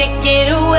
take it away.